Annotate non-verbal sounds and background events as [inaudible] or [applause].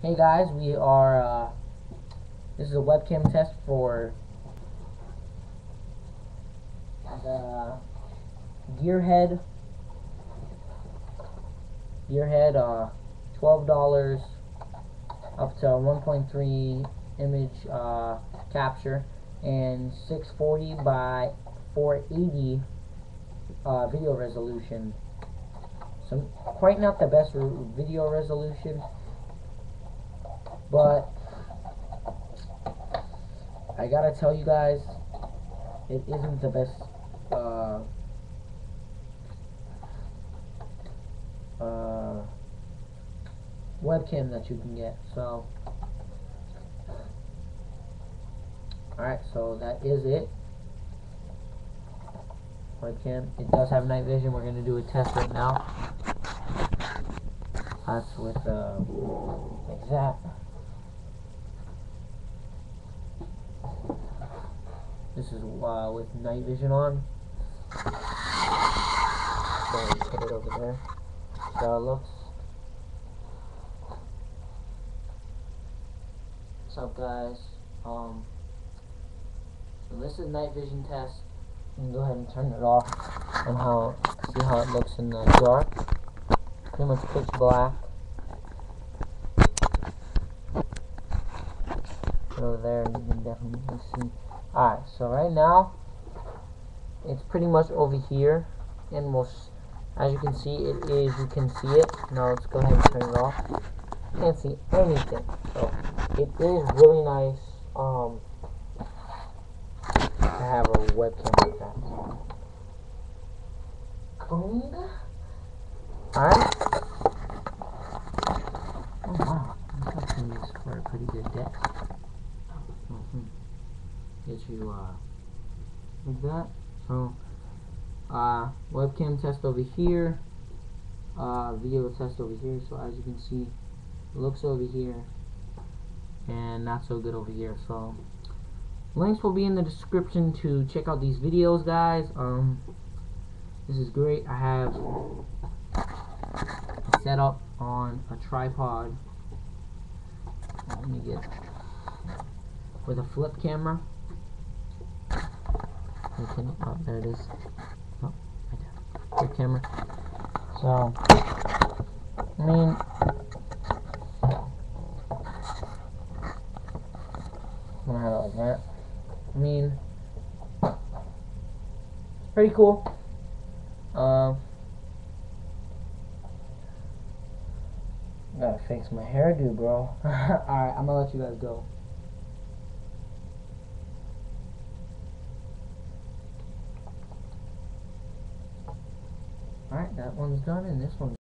Hey guys, we are, uh, this is a webcam test for the Gearhead, Gearhead, uh, $12 up to 1.3 image, uh, capture and 640 by 480, uh, video resolution. So, quite not the best video resolution, but I gotta tell you guys, it isn't the best uh, uh, webcam that you can get. So, alright, so that is it. Webcam. It does have night vision. We're gonna do a test right now. That's with uh, like that. This is uh, with night vision on. So put it over there. It looks. What's up, guys? Um, so this is night vision test. You can go ahead and turn it off, and how see how it looks in the dark. Pretty much pitch black. Put over there, and you can definitely see. Alright, so right now, it's pretty much over here, and we'll, as you can see, it is, you can see it. Now let's go ahead and turn it off. Can't see anything, so it is really nice, um, to have a webcam like that. Alright. Oh wow, this actually makes for a pretty good deck. Mhm. Get you, uh, like that. So, uh, webcam test over here, uh, video test over here. So as you can see, looks over here, and not so good over here. So, links will be in the description to check out these videos, guys. Um, this is great. I have set up on a tripod. Let me get with a flip camera. Can, oh, there it is. Oh, right there. Flip camera. So, I mean, I'm gonna have it like that. I mean, it's pretty cool. Um, gotta fix my hairdo, bro. [laughs] Alright, I'm gonna let you guys go. Alright, that one's done and this one's